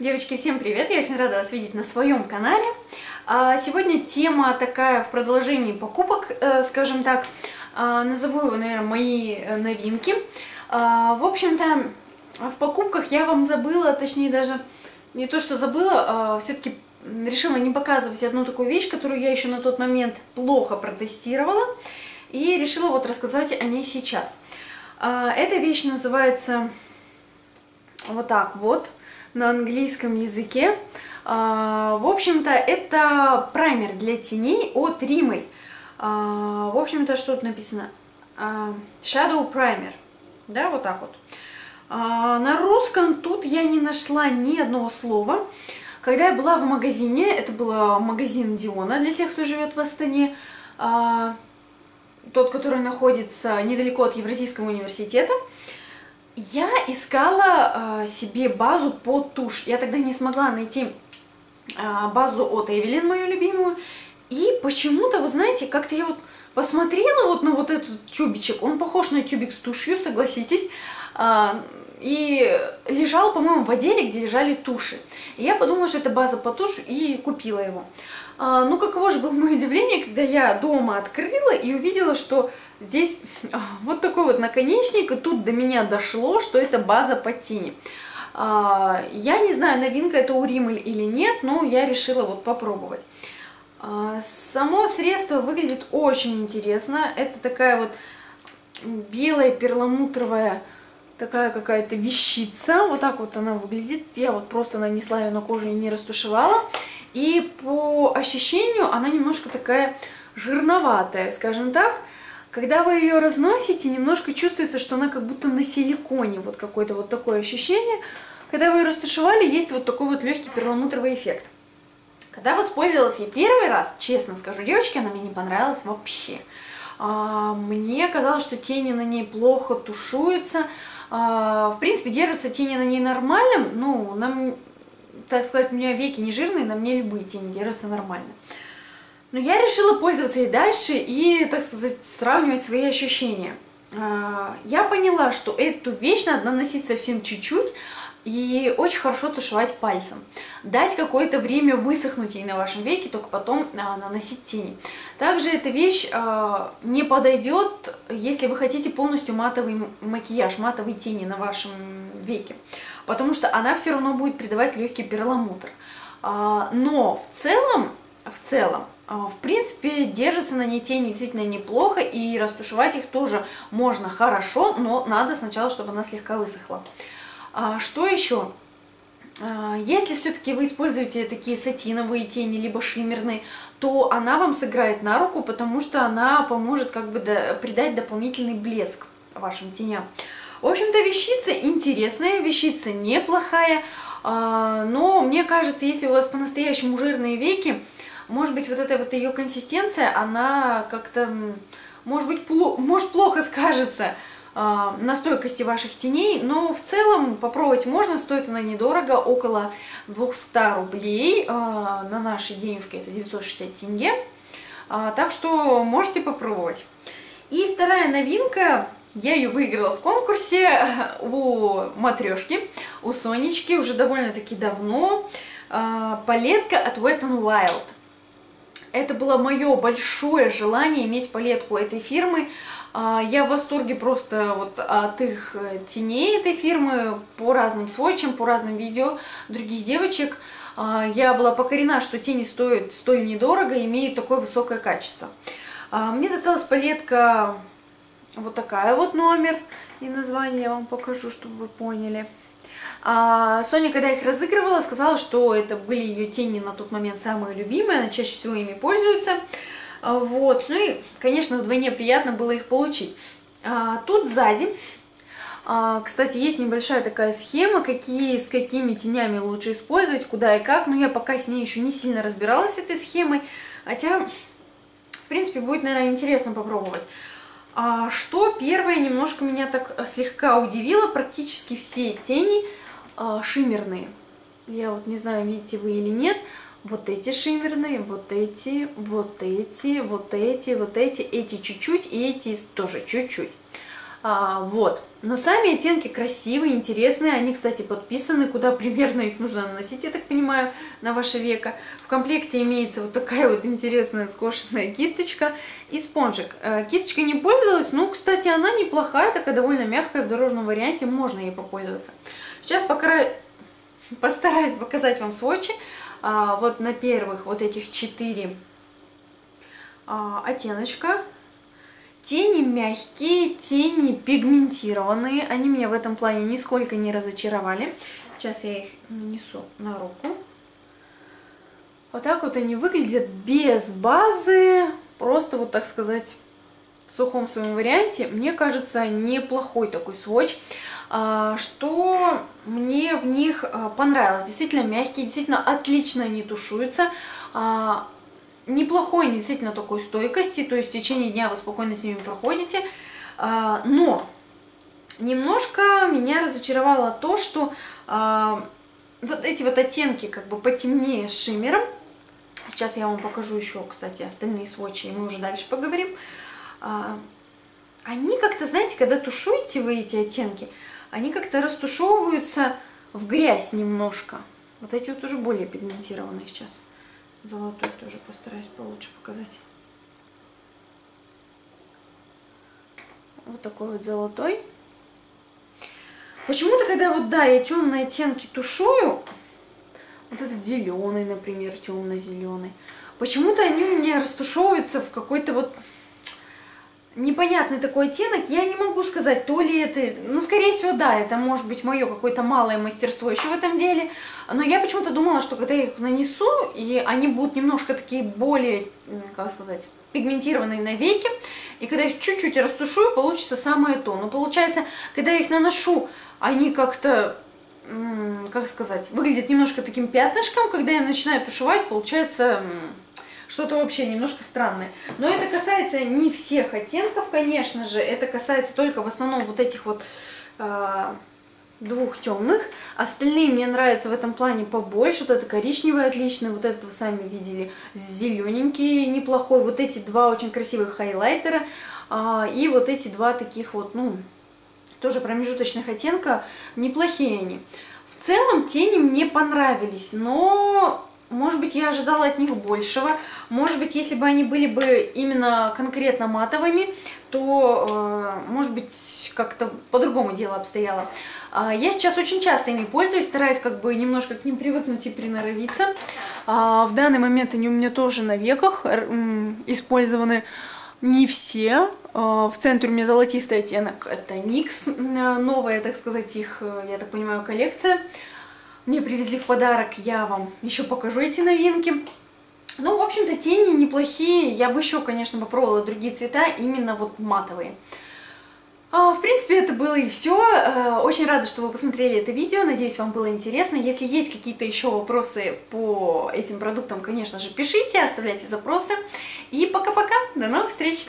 Девочки, всем привет! Я очень рада вас видеть на своем канале. А, сегодня тема такая в продолжении покупок, э, скажем так. А, назову его, наверное, мои э, новинки. А, в общем-то, в покупках я вам забыла, точнее даже не то, что забыла, все-таки решила не показывать одну такую вещь, которую я еще на тот момент плохо протестировала. И решила вот рассказать о ней сейчас. Эта вещь называется вот так вот на английском языке. А, в общем-то, это праймер для теней от Rimmel. А, в общем-то, что тут написано? А, Shadow Primer. Да, вот так вот. На русском тут я не нашла ни одного слова. Когда я была в магазине, это был магазин Диона, для тех, кто живет в Астане, тот, который находится недалеко от Евразийского университета, я искала э, себе базу под тушь. Я тогда не смогла найти э, базу от Эвелин, мою любимую. И почему-то, вы знаете, как-то я вот посмотрела вот на вот этот тюбичек. Он похож на тюбик с тушью, согласитесь. Э, и лежал, по-моему, в отделе, где лежали туши. И я подумала, что это база под тушь, и купила его. А, ну, каково же было мое удивление, когда я дома открыла и увидела, что Здесь а, вот такой вот наконечник, и тут до меня дошло, что это база под тени. А, я не знаю, новинка это у Rimmel или нет, но я решила вот попробовать. А, само средство выглядит очень интересно. Это такая вот белая перламутровая такая какая-то вещица. Вот так вот она выглядит. Я вот просто нанесла ее на кожу и не растушевала. И по ощущению она немножко такая жирноватая, скажем так. Когда вы ее разносите, немножко чувствуется, что она как будто на силиконе, вот какое-то вот такое ощущение. Когда вы ее растушевали, есть вот такой вот легкий перламутровый эффект. Когда воспользовалась ей первый раз, честно скажу, девочки, она мне не понравилась вообще. А, мне казалось, что тени на ней плохо тушуются. А, в принципе, держатся тени на ней нормально. Ну, нам, так сказать, у меня веки не жирные, на мне любые тени держатся нормально. Но я решила пользоваться и дальше и, так сказать, сравнивать свои ощущения. А, я поняла, что эту вещь надо наносить совсем чуть-чуть, и очень хорошо тушевать пальцем. Дать какое-то время высохнуть ей на вашем веке, только потом а, наносить тени. Также эта вещь а, не подойдет, если вы хотите полностью матовый макияж, матовые тени на вашем веке. Потому что она все равно будет придавать легкий перламутр. А, но в целом, в целом, а, в принципе, держатся на ней тени действительно неплохо, и растушевать их тоже можно хорошо, но надо сначала, чтобы она слегка высохла. А, что еще? А, если все-таки вы используете такие сатиновые тени, либо шиммерные, то она вам сыграет на руку, потому что она поможет как бы придать дополнительный блеск вашим теням. В общем-то, вещица интересная, вещица неплохая, но мне кажется, если у вас по-настоящему жирные веки, может быть, вот эта вот ее консистенция, она как-то, может быть, пло может плохо скажется на стойкости ваших теней, но в целом попробовать можно, стоит она недорого, около 200 рублей, э, на наши денежки это 960 тенге, э, так что можете попробовать. И вторая новинка, я ее выиграла в конкурсе у матрешки, у Сонечки, уже довольно-таки давно, палетка от Wet n Wild это было мое большое желание иметь палетку этой фирмы. А, я в восторге просто вот от их э, теней этой фирмы по разным свойчам, по разным видео других девочек. А, я была покорена, что тени стоят столь недорого и имеют такое высокое качество. А, мне досталась палетка вот такая вот номер. И название я вам покажу, чтобы вы поняли. Соня, когда их разыгрывала, сказала, что это были ее тени на тот момент самые любимые, она чаще всего ими пользуется. А, вот, ну и, конечно, вдвойне приятно было их получить. А, тут сзади, а, кстати, есть небольшая такая схема, какие с какими тенями лучше использовать, куда и как, но я пока с ней еще не сильно разбиралась, этой схемой, хотя, в принципе, будет, наверное, интересно попробовать. А, что первое немножко меня так слегка удивило, практически все тени – а, шиммерные. Я вот не знаю, видите вы или нет. Вот эти шиммерные, вот эти, вот эти, вот эти, вот эти, эти чуть-чуть и эти тоже чуть-чуть. А, вот. Но сами оттенки красивые, интересные. Они, кстати, подписаны, куда примерно их нужно наносить, я так понимаю, на ваше веко. В комплекте имеется вот такая вот интересная скошенная кисточка и спонжик. Э, кисточка не пользовалась, но, кстати, она неплохая, такая довольно мягкая, в дорожном варианте можно ей попользоваться. Сейчас пока постараюсь показать вам сводчи. А, вот на первых вот этих четыре а, оттеночка Тени мягкие, тени пигментированные. Они меня в этом плане нисколько не разочаровали. Сейчас я их нанесу на руку. Вот так вот они выглядят без базы. Просто вот так сказать в сухом своем варианте. Мне кажется, неплохой такой сводч. А, что мне в них а, понравилось. Действительно мягкие, действительно отлично они тушуются. А, неплохой, действительно такой стойкости, то есть в течение дня вы спокойно с ними проходите. Но немножко меня разочаровало то, что вот эти вот оттенки как бы потемнее с шиммером. Сейчас я вам покажу еще, кстати, остальные сводчи, и мы уже дальше поговорим. Они как-то, знаете, когда тушуете вы эти оттенки, они как-то растушевываются в грязь немножко. Вот эти вот уже более пигментированные сейчас. Золотой тоже постараюсь получше показать. Вот такой вот золотой. Почему-то, когда вот, да, я темные оттенки тушую, вот этот зеленый, например, темно-зеленый, почему-то они у меня растушевываются в какой-то вот непонятный такой оттенок. Я не могу сказать, то ли это... Ну, скорее всего, да, это может быть мое какое-то малое мастерство еще в этом деле. Но я почему-то думала, что когда я их нанесу, и они будут немножко такие более, как сказать, пигментированные на веки, и когда их чуть-чуть растушую, получится самое то. Но получается, когда я их наношу, они как-то как сказать, выглядят немножко таким пятнышком, когда я начинаю тушевать, получается что-то вообще немножко странное. Но это касается не всех оттенков, конечно же, это касается только в основном вот этих вот э, двух темных. Остальные мне нравятся в этом плане побольше. Вот это коричневый отличный, вот этот вы сами видели, зелененький неплохой. Вот эти два очень красивых хайлайтера э, и вот эти два таких вот, ну, тоже промежуточных оттенка, неплохие они. В целом тени мне понравились, но может быть, я ожидала от них большего. Может быть, если бы они были бы именно конкретно матовыми, то, э, может быть, как-то по-другому дело обстояло. А, я сейчас очень часто ими пользуюсь, стараюсь как бы немножко к ним привыкнуть и приноровиться. А, в данный момент они у меня тоже на веках использованы не все. А, в центре у меня золотистый оттенок, это NYX, новая, так сказать, их, э, я так понимаю, коллекция мне привезли в подарок, я вам еще покажу эти новинки. Ну, в общем-то, тени неплохие. Я бы еще, конечно, попробовала другие цвета, именно вот матовые. А, в принципе, это было и все. Э, очень рада, что вы посмотрели это видео. Надеюсь, вам было интересно. Если есть какие-то еще вопросы по этим продуктам, конечно же, пишите, оставляйте запросы. И пока-пока. До новых встреч!